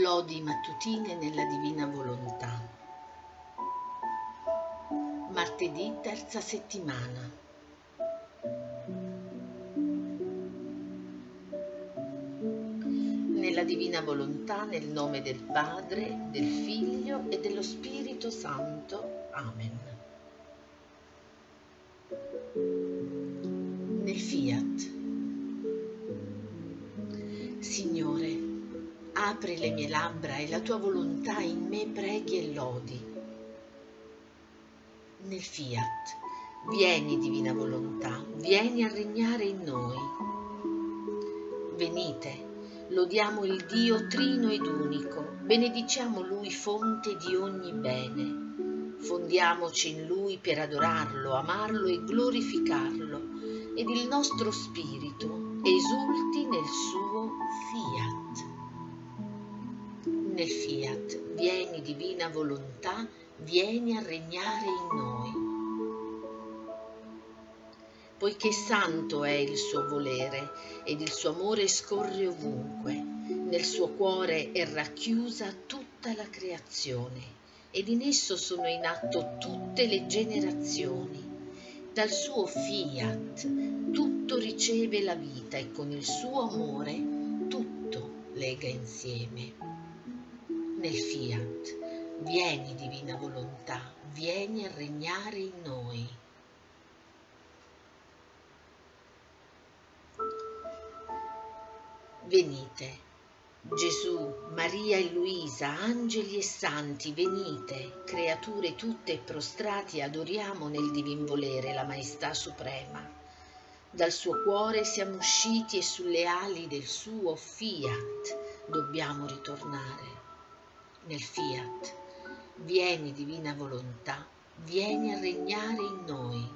Lodi mattutine nella divina volontà. Martedì terza settimana. Nella divina volontà, nel nome del Padre, del Figlio e dello Spirito Santo. Amen. Nel fiat. Signore, apri le mie labbra e la tua volontà in me preghi e lodi. Nel fiat, vieni divina volontà, vieni a regnare in noi. Venite, lodiamo il Dio trino ed unico, benediciamo Lui fonte di ogni bene. Fondiamoci in Lui per adorarlo, amarlo e glorificarlo, ed il nostro spirito esulti nel suo fiat. Nel fiat, vieni divina volontà, vieni a regnare in noi. Poiché santo è il suo volere ed il suo amore scorre ovunque, nel suo cuore è racchiusa tutta la creazione ed in esso sono in atto tutte le generazioni. Dal suo fiat tutto riceve la vita e con il suo amore tutto lega insieme. Nel fiat, vieni divina volontà, vieni a regnare in noi. Venite, Gesù, Maria e Luisa, angeli e santi, venite, creature tutte prostrati, adoriamo nel divin volere la Maestà Suprema. Dal suo cuore siamo usciti e sulle ali del suo fiat dobbiamo ritornare. Nel fiat, vieni divina volontà, vieni a regnare in noi.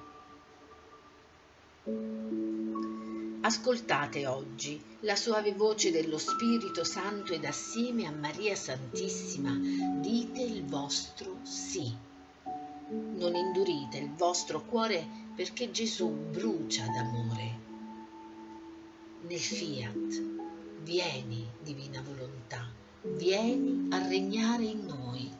Ascoltate oggi la suave voce dello Spirito Santo ed assieme a Maria Santissima dite il vostro sì. Non indurite il vostro cuore perché Gesù brucia d'amore. Nel fiat, vieni divina volontà, vieni a regnare in noi.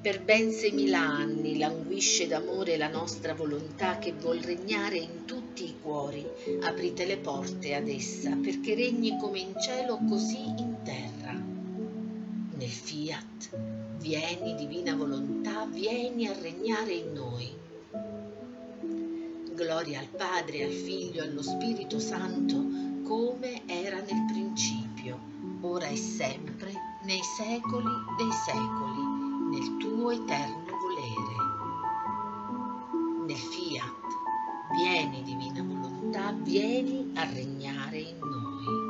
Per ben seimila anni languisce d'amore la nostra volontà che vuol regnare in tutti i cuori. Aprite le porte ad essa perché regni come in cielo così in terra. Nel fiat, vieni divina volontà, vieni a regnare in noi. Gloria al Padre, al Figlio e allo Spirito Santo, come era nel principio, ora e sempre, nei secoli dei secoli nel tuo eterno volere. Nel fiat, vieni divina volontà, vieni a regnare in noi.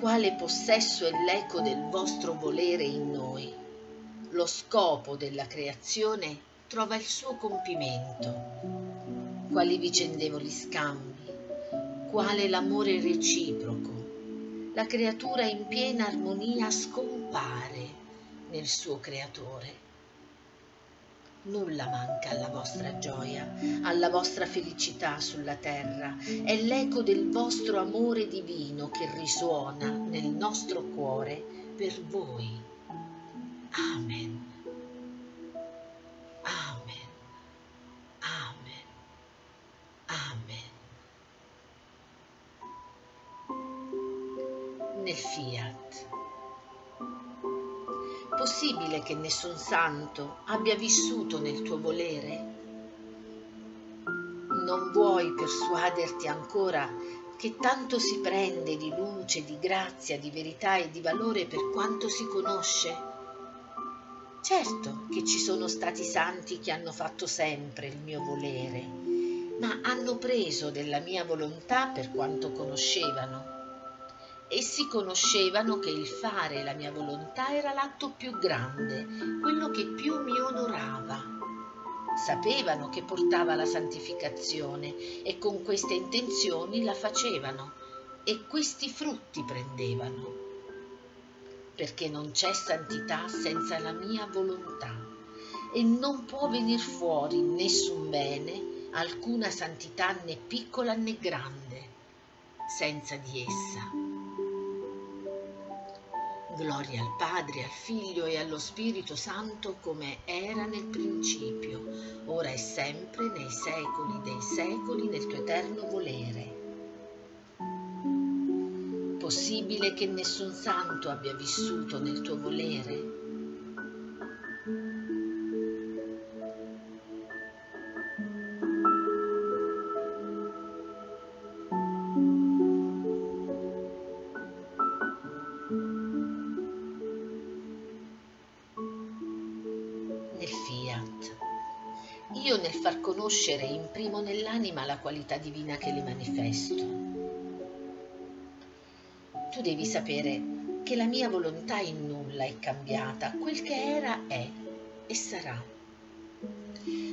Quale possesso è l'eco del vostro volere in noi? Lo scopo della creazione trova il suo compimento. Quali vicendevoli scambi, quale l'amore reciproco. La creatura in piena armonia scompare nel suo creatore. Nulla manca alla vostra gioia, alla vostra felicità sulla terra. È l'eco del vostro amore divino che risuona nel nostro cuore per voi. Amen. nel fiat. Possibile che nessun santo abbia vissuto nel tuo volere? Non vuoi persuaderti ancora che tanto si prende di luce, di grazia, di verità e di valore per quanto si conosce? Certo che ci sono stati santi che hanno fatto sempre il mio volere, ma hanno preso della mia volontà per quanto conoscevano Essi conoscevano che il fare la mia volontà era l'atto più grande, quello che più mi onorava. Sapevano che portava alla santificazione e con queste intenzioni la facevano e questi frutti prendevano. perché non c'è santità senza la mia volontà e non può venir fuori nessun bene, alcuna santità né piccola né grande, senza di essa. Gloria al Padre, al Figlio e allo Spirito Santo come era nel principio, ora e sempre, nei secoli dei secoli, nel tuo eterno volere. Possibile che nessun santo abbia vissuto nel tuo volere? Io nel far conoscere imprimo nell'anima la qualità divina che le manifesto. Tu devi sapere che la mia volontà in nulla è cambiata, quel che era è e sarà.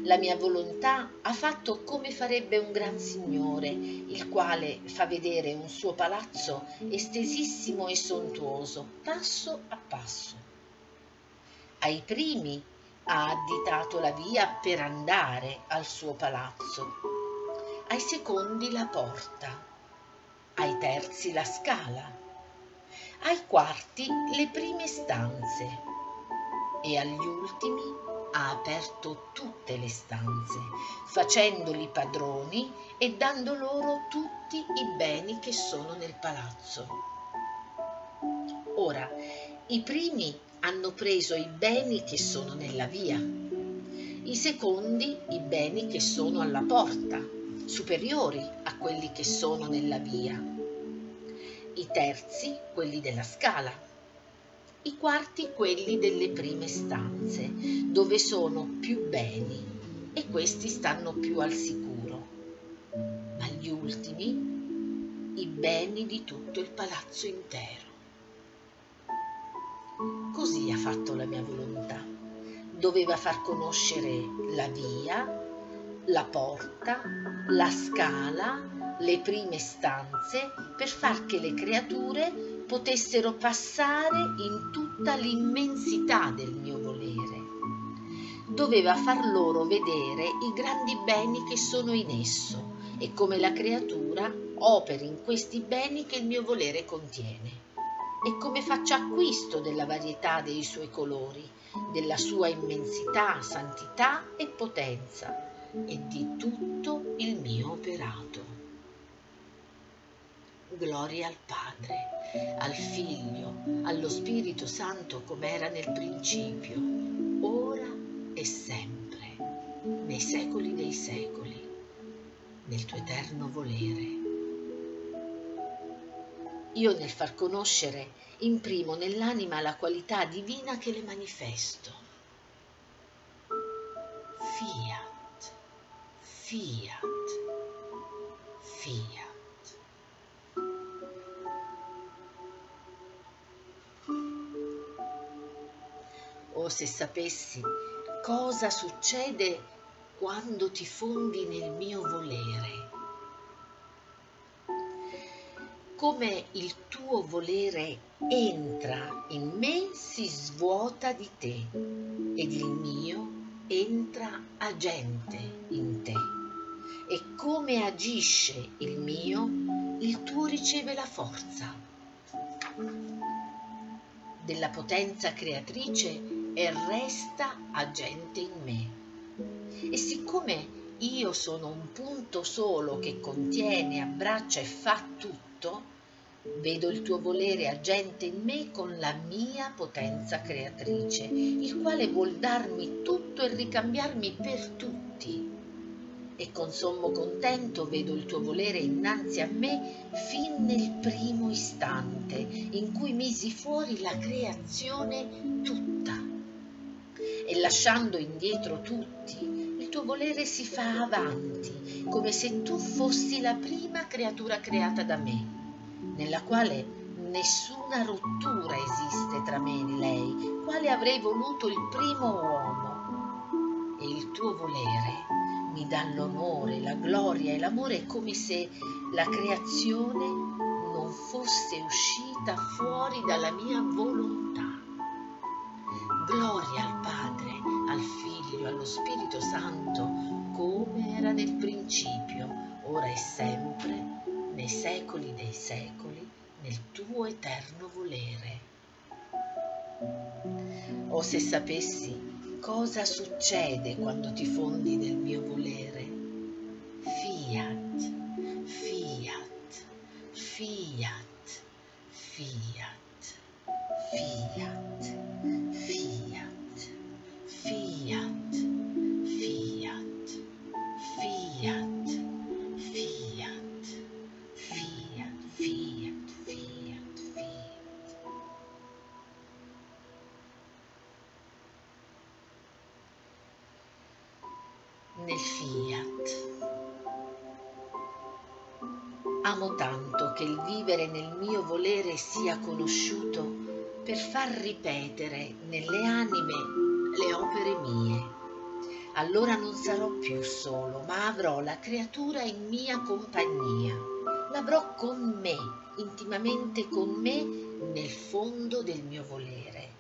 La mia volontà ha fatto come farebbe un gran signore, il quale fa vedere un suo palazzo estesissimo e sontuoso, passo a passo. Ai primi ha additato la via per andare al suo palazzo, ai secondi la porta, ai terzi la scala, ai quarti le prime stanze e agli ultimi ha aperto tutte le stanze, facendoli padroni e dando loro tutti i beni che sono nel palazzo. Ora, i primi hanno preso i beni che sono nella via, i secondi i beni che sono alla porta, superiori a quelli che sono nella via, i terzi quelli della scala, i quarti quelli delle prime stanze, dove sono più beni e questi stanno più al sicuro, ma gli ultimi i beni di tutto il palazzo intero. Così ha fatto la mia volontà. Doveva far conoscere la via, la porta, la scala, le prime stanze per far che le creature potessero passare in tutta l'immensità del mio volere. Doveva far loro vedere i grandi beni che sono in esso e come la creatura operi in questi beni che il mio volere contiene e come faccia acquisto della varietà dei suoi colori, della sua immensità, santità e potenza e di tutto il mio operato. Gloria al Padre, al Figlio, allo Spirito Santo come era nel principio, ora e sempre, nei secoli dei secoli, nel tuo eterno volere io nel far conoscere imprimo nell'anima la qualità divina che le manifesto. Fiat, fiat, fiat. Oh, se sapessi cosa succede quando ti fondi nel mio volere come il tuo volere entra in me si svuota di te ed il mio entra agente in te. E come agisce il mio il tuo riceve la forza. Della potenza creatrice e resta agente in me. E siccome io sono un punto solo che contiene, abbraccia e fa tutto tutto, vedo il tuo volere agente in me con la mia potenza creatrice, il quale vuol darmi tutto e ricambiarmi per tutti. E con sommo contento vedo il tuo volere innanzi a me fin nel primo istante in cui misi fuori la creazione tutta. E lasciando indietro tutti, il tuo volere si fa avanti, come se tu fossi la prima creatura creata da me, nella quale nessuna rottura esiste tra me e lei, quale avrei voluto il primo uomo. E il tuo volere mi dà l'onore, la gloria e l'amore come se la creazione non fosse uscita fuori dalla mia volontà. Gloria al al Figlio, allo Spirito Santo, come era nel principio, ora e sempre, nei secoli dei secoli, nel tuo eterno volere. O se sapessi cosa succede quando ti fondi nel mio volere. Fiat, fiat, fiat, fiat, Amo tanto che il vivere nel mio volere sia conosciuto per far ripetere nelle anime le opere mie. Allora non sarò più solo, ma avrò la creatura in mia compagnia. L'avrò con me, intimamente con me, nel fondo del mio volere,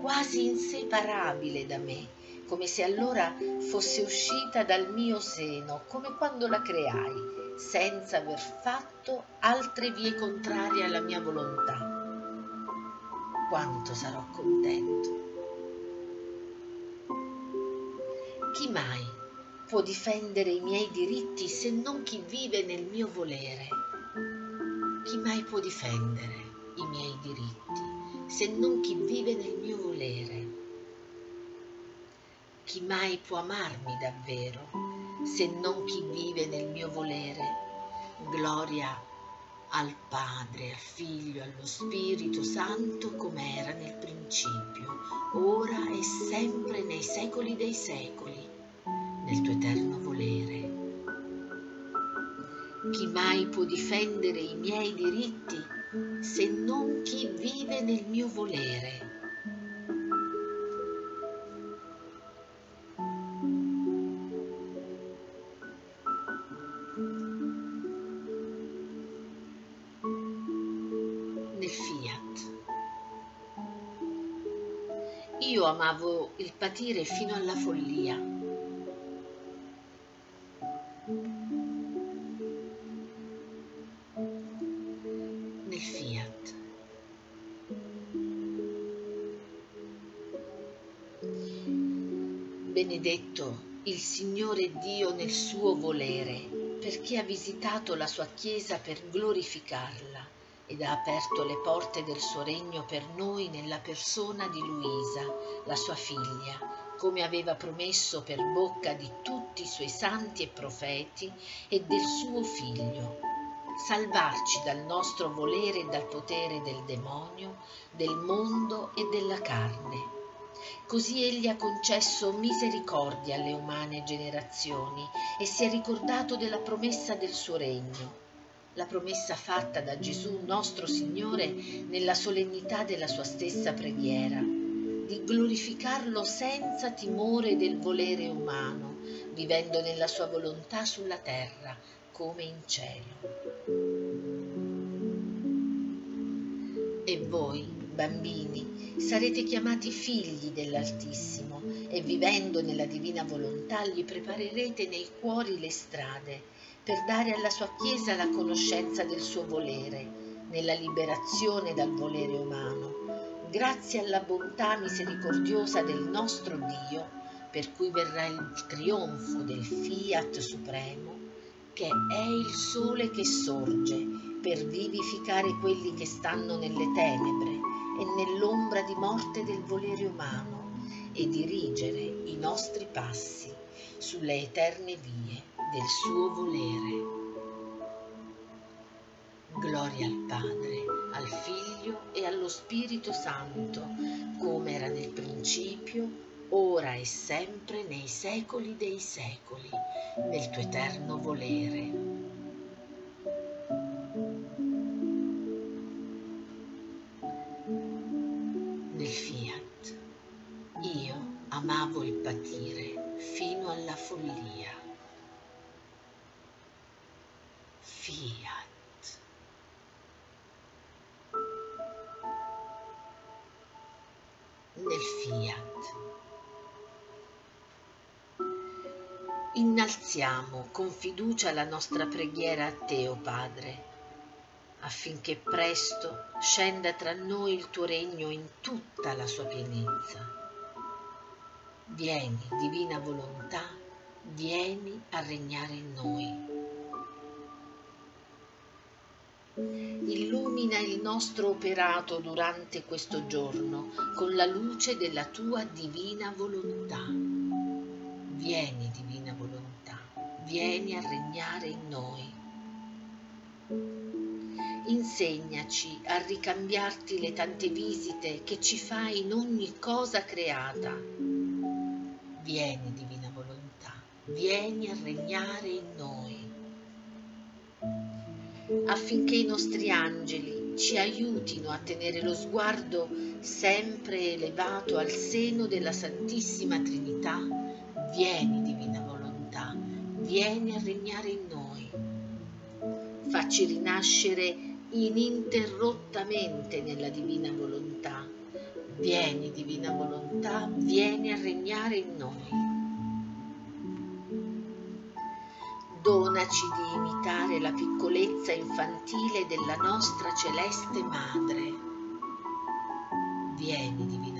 quasi inseparabile da me, come se allora fosse uscita dal mio seno, come quando la creai, senza aver fatto altre vie contrarie alla mia volontà. Quanto sarò contento. Chi mai può difendere i miei diritti se non chi vive nel mio volere? Chi mai può difendere i miei diritti se non chi vive nel mio volere? Chi mai può amarmi davvero se non chi vive nel mio volere? Gloria al Padre, al Figlio, allo Spirito Santo, come era nel principio, ora e sempre nei secoli dei secoli, nel tuo eterno volere. Chi mai può difendere i miei diritti se non chi vive nel mio volere? Amavo il patire fino alla follia. Nel fiat. Benedetto il Signore Dio nel suo volere, perché ha visitato la sua Chiesa per glorificarla ed ha aperto le porte del suo regno per noi nella persona di Luisa, la sua figlia, come aveva promesso per bocca di tutti i suoi santi e profeti e del suo figlio, salvarci dal nostro volere e dal potere del demonio, del mondo e della carne. Così egli ha concesso misericordia alle umane generazioni e si è ricordato della promessa del suo regno, la promessa fatta da Gesù nostro Signore nella solennità della sua stessa preghiera, di glorificarlo senza timore del volere umano, vivendo nella sua volontà sulla terra come in cielo. E voi, bambini, sarete chiamati figli dell'Altissimo e vivendo nella divina volontà gli preparerete nei cuori le strade per dare alla sua Chiesa la conoscenza del suo volere, nella liberazione dal volere umano, grazie alla bontà misericordiosa del nostro Dio, per cui verrà il trionfo del Fiat Supremo, che è il sole che sorge per vivificare quelli che stanno nelle tenebre e nell'ombra di morte del volere umano e dirigere i nostri passi sulle eterne vie del suo volere. Gloria al Padre, al Figlio e allo Spirito Santo, come era nel principio, ora e sempre nei secoli dei secoli, nel tuo eterno volere. Nel fiat io amavo il patire fino alla follia. Fiat. Nel Fiat. Innalziamo con fiducia la nostra preghiera a te, o oh Padre, affinché presto scenda tra noi il tuo regno in tutta la sua pienezza. Vieni, divina volontà, vieni a regnare in noi Illumina il nostro operato durante questo giorno con la luce della tua divina volontà. Vieni, divina volontà, vieni a regnare in noi insegnaci a ricambiarti le tante visite che ci fai in ogni cosa creata. Vieni, divina volontà, vieni a regnare in noi, affinché i nostri angeli ci aiutino a tenere lo sguardo sempre elevato al seno della Santissima Trinità. Vieni, divina volontà, vieni a regnare in noi. Facci rinascere ininterrottamente nella divina volontà. Vieni, divina volontà, vieni a regnare in noi. Donaci di imitare la piccolezza infantile della nostra celeste Madre. Vieni, divina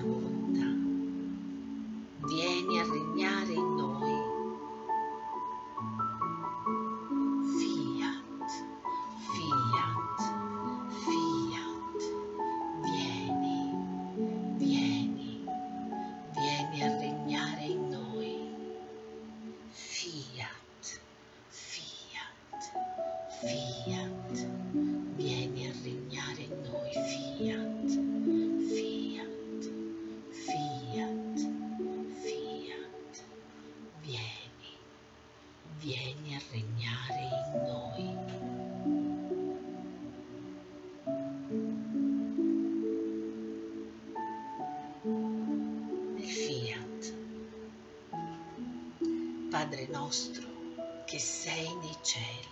Fiat, vieni a regnare in noi, Fiat, Fiat, Fiat, Fiat, vieni, vieni a regnare in noi. Fiat, Padre nostro che sei nei cieli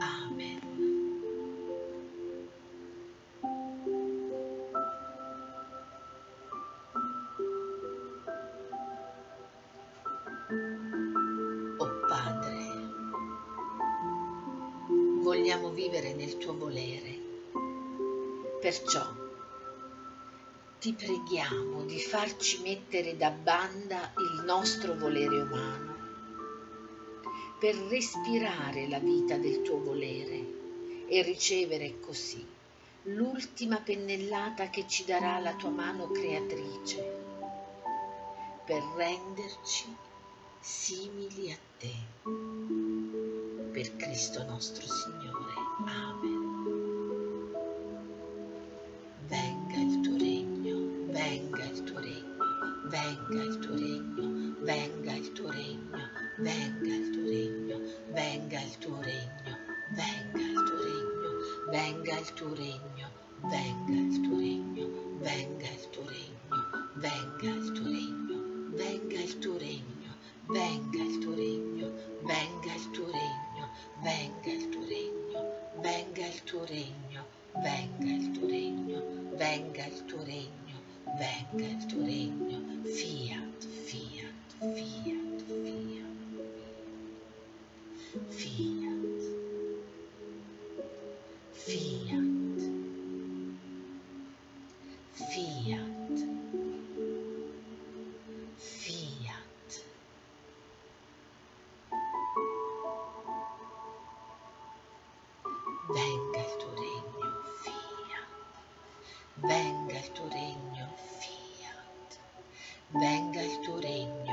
Amen. Oh Padre, vogliamo vivere nel tuo volere. Perciò ti preghiamo di farci mettere da banda il nostro volere umano, per respirare la vita del tuo volere e ricevere così l'ultima pennellata che ci darà la tua mano creatrice, per renderci simili a te. Per Cristo nostro Signore. Amen. Tuo regno, venga Venga il tuo regno, fiat, venga il tuo regno. Venga il tuo regno,